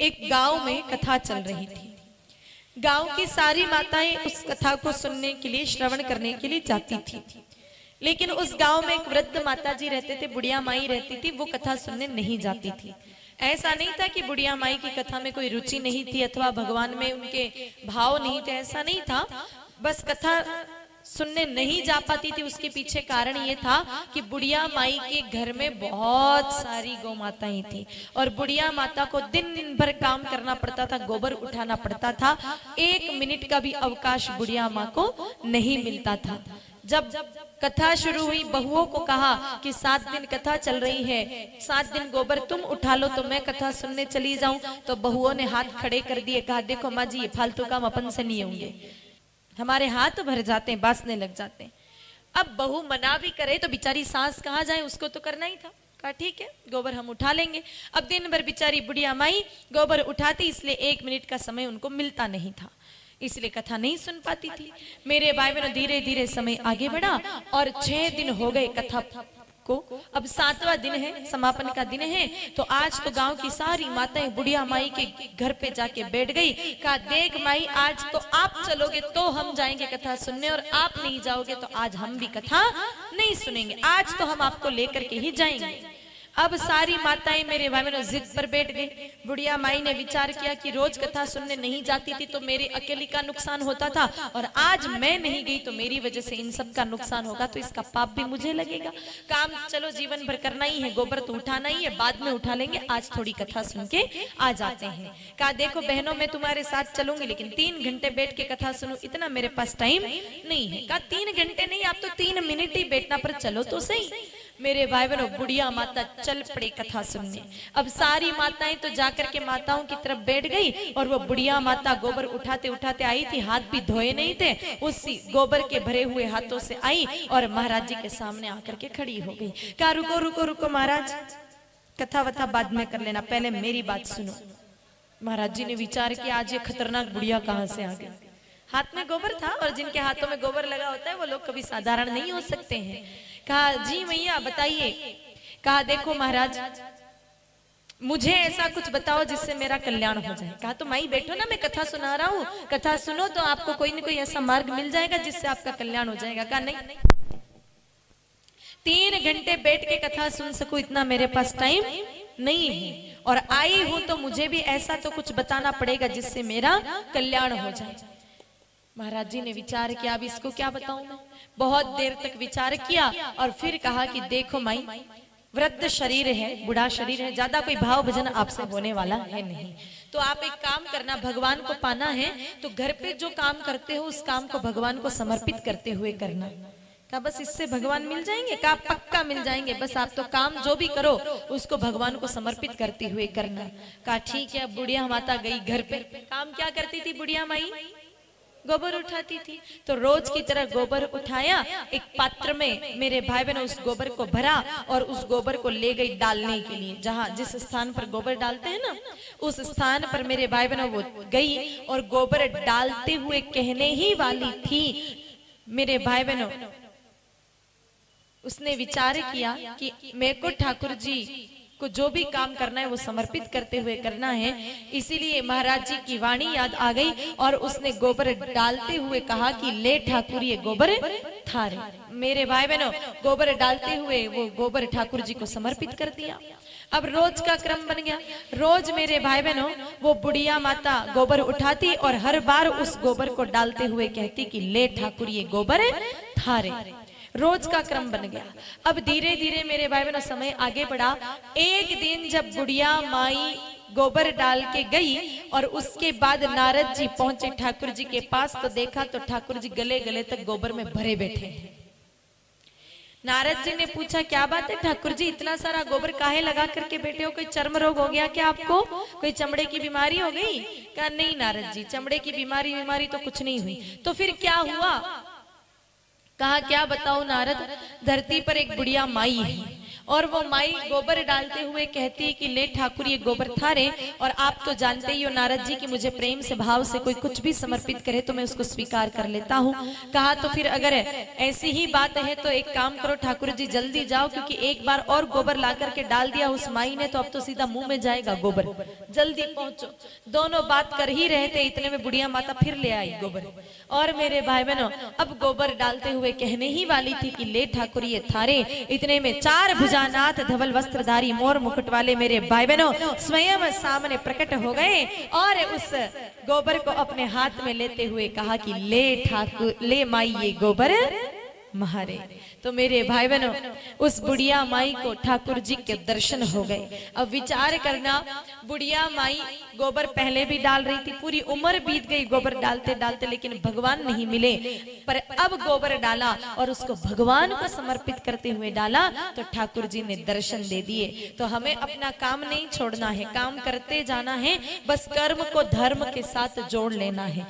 एक गाँव में कथा चल रही थी। गाँव की सारी माताएँ उस कथा को सुनने के लिए, श्रवण करने के लिए जाती थी। लेकिन उस गाँव में एक वृद्ध माता जी रहते थे, बुढ़िया माई रहती थी, वो कथा सुनने नहीं जाती थी। ऐसा नहीं था कि बुढ़िया माई की कथा में कोई रुचि नहीं थी अथवा भगवान में उनके भाव नहीं थे, ऐसा नहीं था। बस कथा सुनने नहीं जा पाती थी, उसके पीछे कारण ये था कि बुढ़िया माई के घर में बहुत सारी गौ माताएँ थी। और बुढ़िया माता को दिन भर काम करना पड़ता था, गोबर उठाना पड़ता था। एक मिनट का भी अवकाश बुढ़िया माँ को नहीं मिलता था। जब जब कथा शुरू हुई, बहुओं को कहा कि सात दिन कथा चल रही है, सात दिन गोबर तुम उठा लो तो मैं कथा सुनने चली जाऊँ। तो बहुओं ने हाथ खड़े कर दिए, कहा, देखो माँ जी, ये फालतू काम अपन से नहीं होंगे। हमारे हाथ भर जाते हैं, बासने लग जाते हैं। अब बहू मना भी करे तो बेचारी सांस कहाँ जाए, उसको तो करना ही था। कहा, ठीक है, गोबर हम उठा लेंगे। अब दिन भर बिचारी बुढ़िया माई गोबर उठाती, इसलिए एक मिनट का समय उनको मिलता नहीं था। इसलिए कथा नहीं सुन पाती थी। मेरे भाई बहनों धीरे धीरे समय आगे बढ़ा और छह दिन हो गए कथा को। अब सातवां दिन है, समापन का दिन है तो आज तो गाँव की सारी माताएँ बुढ़िया माई के घर पे जाके बैठ गई। कहा, देख माई, आज तो आप चलोगे तो हम जाएँगे कथा सुनने और आप नहीं जाओगे तो आज हम भी कथा नहीं सुनेंगे। आज तो हम आपको लेकर के ही जाएँगे। अब सारी माताएँ मेरे भाई बहनों जिद पर बैठ गई। बुढ़िया माई ने विचार किया कि रोज कथा सुनने नहीं जाती थी तो मेरे अकेली का नुकसान होता था और आज मैं नहीं गई तो मेरी वजह से इन सब का नुकसान होगा तो इसका पाप भी मुझे लगेगा। काम चलो जीवन भर करना ही है, गोबर तो उठाना ही है, बाद में उठा लेंगे, आज थोड़ी कथा सुन के आ जाते हैं। कहा देखो बहनों, मैं तुम्हारे साथ चलूँगी, लेकिन तीन घंटे बैठ के कथा सुनू, इतना मेरे पास टाइम नहीं है। कहा तीन घंटे नहीं, आप तो तीन मिनट ही बैठना पर चलो तो सही। मेरे भाई बहनों बुढ़िया माता, चल पड़े कथा सुनने। अब सारी माताएँ तो जाकर के माताओं की तरफ़ बैठ गई और वो बुढ़िया माता गोबर उठाते उठाते आई थी, हाथ भी धोए नहीं थे, उसी गोबर के भरे हुए हाथों से आई और महाराज जी के सामने आकर के खड़ी हो गई। कहा, रुको रुको रुको महाराज कथा वथा बाद में कर लेना, पहले मेरी बात सुनो। महाराज जी ने विचार किया, आज ये खतरनाक बुढ़िया कहाँ से आ गई? हाथ में गोबर था और जिनके हाथों में गोबर लगा होता है, वो लोग कभी साधारण नहीं हो सकते हैं। कहा, जी मैया, बताइए। कहा, देखो महाराज, मुझे ऐसा कुछ बताओ जिससे मेरा कल्याण हो जाए। कहा तो माई, बैठो ना, मैं कथा सुना रहा हूँ। कथा सुनो तो आपको कोई ना कोई ऐसा मार्ग मिल जाएगा जिससे आपका कल्याण हो जाएगा। कहा, नहीं। तीन घंटे बैठ के कथा सुन सकूँ, इतना मेरे पास टाइम नहीं है। और आई हूँ तो मुझे भी ऐसा तो कुछ बताना पड़ेगा जिससे मेरा कल्याण हो जाए। महाराज जी ने विचार किया, अब इसको क्या बताऊँ बहुत देर तक विचार किया और फिर कहा कि देखो माई, वृद्ध शरीर है, बुढ़ा शरीर है, ज़्यादा कोई भाव भजन आपसे होने वाला है नहीं। तो आप एक काम करना, भगवान को पाना है तो घर पे जो काम करते हो, उस काम को भगवान को समर्पित करते हुए करना। का बस इससे भगवान मिल जाएँगे? का पक्का मिल जाएँगे, बस आप तो काम जो भी करो, उसको भगवान को समर्पित करते हुए करना। का ठीक है बुढ़िया माता गई घर पे। काम क्या करती थी बुढ़िया माई? गोबर उठाती थी तो रोज की तरह गोबर उठाया, एक पात्र में मेरे भाई बहन उस गोबर को भरा और उस गोबर को ले गई डालने के लिए। जहाँ जिस स्थान पर गोबर डालते हैं ना, उस स्थान पर मेरे भाई बहनों वो गई और गोबर डालते हुए कहने ही वाली थी, मेरे भाई बहनों उसने विचार किया कि मेरे को ठाकुर जी को जो भी काम करना है वो समर्पित करते हुए करना है। इसीलिए महाराज जी की वाणी याद आ गई और उसने गोबर डालते हुए कहा कि ले ठाकुर ये गोबर थारे। मेरे भाई बहनों गोबर डालते हुए वो गोबर ठाकुर जी को समर्पित कर दिया। अब रोज का क्रम बन गया। रोज मेरे भाई बहनों वो बुढ़िया माता गोबर उठाती और हर बार उस गोबर को डालते हुए कहती कि ले ठाकुर ये गोबर थारे। रोज का क्रम बन गया। अब धीरे धीरे मेरे भाई बहनों समय आगे बढ़ा। एक दिन जब बुढ़िया माई गोबर डाल के गई और उसके बाद नारद जी पहुँचे ठाकुर जी के पास तो देखा तो ठाकुर जी गले गले तक गोबर में भरे बैठे नारद जी ने पूछा, क्या बात है ठाकुर जी? इतना सारा गोबर काहे लगा करके बैठे हो? कोई चर्म रोग हो गया क्या आपको? कोई चमड़े की बीमारी हो गई? कहा, नहीं नारद जी, चमड़े की बीमारी बीमारी तो कुछ नहीं हुई। तो फिर क्या हुआ? कहा क्या बताओ नारद? धरती पर एक बुढ़िया माई है। और वो माई गोबर डालते हुए कहती है कि ले ठाकुर, ये गोबर थारे, और आप तो जानते ही हो नारद जी की मुझे प्रेम से, भाव से कोई कुछ भी समर्पित करे तो मैं उसको स्वीकार कर लेता हूँ। कहा तो फिर अगर ऐसी ही बात है तो एक काम करो ठाकुर जी, जल्दी जाओ, क्योंकि एक बार और गोबर ला करके डाल दिया उस माई ने तो अब तो सीधा मुँह में जाएगा गोबर। जल्दी पहुंचो। दोनों बात कर ही रहे थे, इतने में बुढ़िया माता फिर ले आई गोबर। और मेरे भाई बहनों अब गोबर डालते हुए कहने ही वाली थी कि ले ठाकुर, ये थारे, इतने में चार भुजानाथ धवल वस्त्रधारी मोर मुकुट वाले मेरे भाई बहनों स्वयं सामने प्रकट हो गए और उस गोबर को अपने हाथ में लेते हुए कहा कि, ले ठाकुर ले माई ये गोबर। महारे। तो मेरे भाई बहनों उस बुढ़िया माई को ठाकुर जी के दर्शन हो गए। अब विचार करना, बुढ़िया माई गोबर पहले भी डाल रही थी, पूरी उम्र बीत गई गोबर डालते डालते, लेकिन भगवान नहीं मिले। पर अब गोबर डाला और उसको भगवान को समर्पित करते हुए डाला तो ठाकुर जी ने दर्शन दे दिए। तो हमें अपना काम नहीं छोड़ना है, काम करते जाना है, बस कर्म को धर्म के साथ जोड़ लेना है।